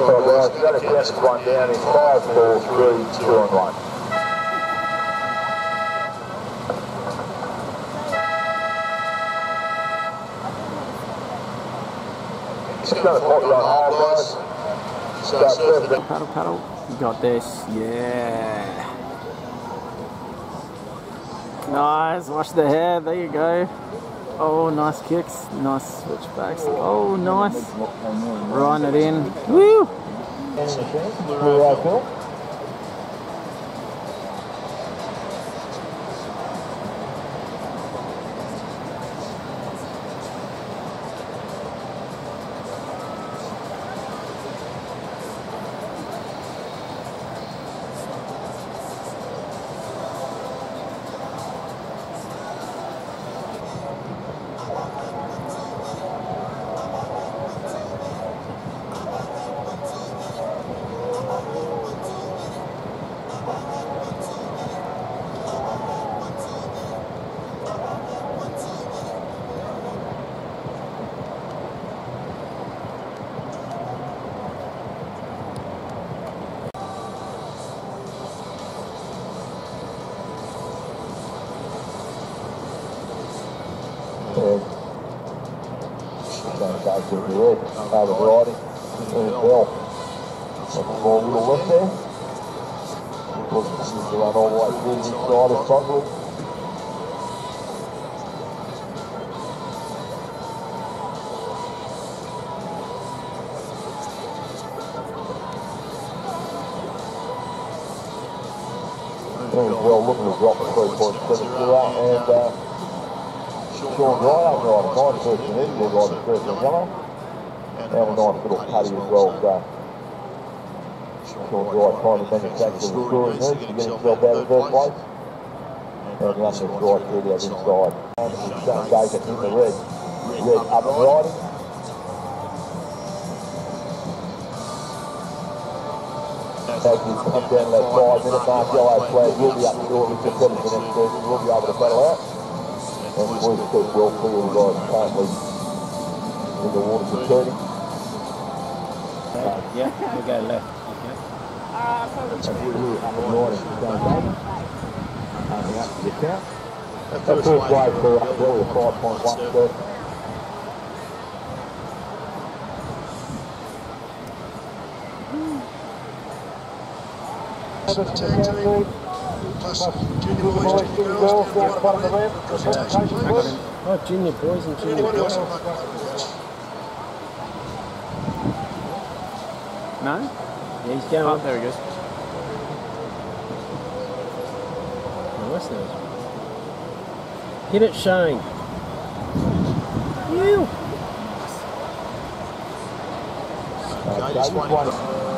So you got to this one down in 5, 4, 3, 2 and 1. Just going to. Start surfing. Paddle, paddle. You got this. Yeah. Nice. Watch the hair. There you go. Oh, nice kicks. Nice switchbacks. Oh, nice. Run it in. Woo! Guys with the red, out of variety, and. Got the small little there. Looking to run all the way through the inside looking to drop the 3.7 and uh, Sean Ryan riding nice first in India, riding first in yellow. And a nice little putty as well, so. Sean Ryan trying to manufacture the scoring moves to get himself out of first place. And the under right through that inside. And it's Shane Baker in the red. Red up and riding. As you come down that five minute mark, yellow flag will be up shortly to the next person. We'll be able to battle out. And we've got well clear of guys currently in the water for. Yeah, we'll go left. So we're up and riding for Shane Baker. Coming up to the count. That That first wave for up there with 5.1 there. Tag team, plus junior boys, junior girls, if you want to put them around, presentation, please. Oh, junior boys and junior Anyone else girls. would like to make a pitch? No? Yeah, he's going. Oh, there he goes. What's that? Hit it, Shane. You. Okay, just one.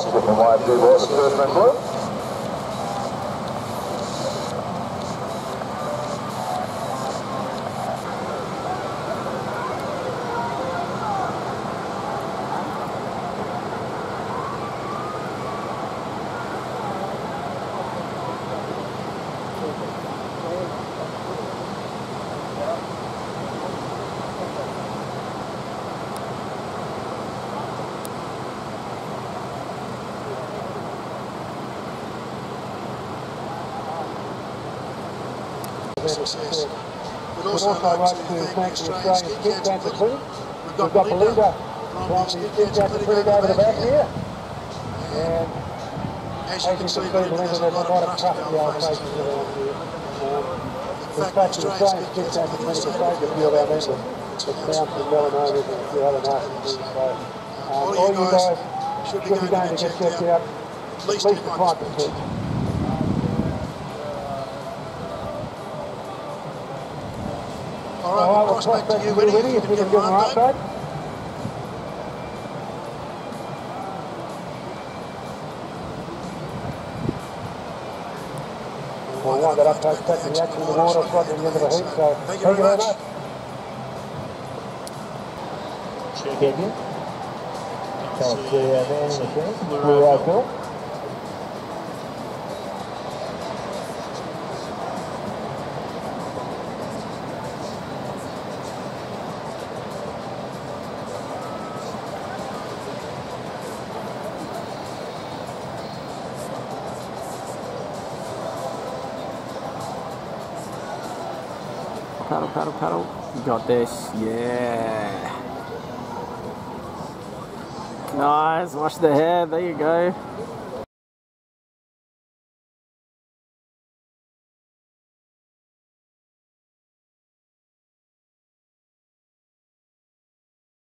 By the first man blue. success. We'd also like to thank the Australian Skin Cancer Clinic. We've got Belinda from the Skin Cancer Clinic over the back here. And as you can see, there's a lot of crust around our faces around here. In fact, the Australian Skin Cancer Clinic is our members. It's down to melanoma and a few other nasty things. So, uh, all you guys should be going to get checked out at least 5%. All right, we'll cross back to you, Eddie, if you can get him right back. We'll that it up, take the action in the water, right in the end of the heat, so thank you very much. Check again. Can't see our man in the Bill. Paddle, paddle, paddle. You got this. Yeah. Nice. Wash the hair. There you go.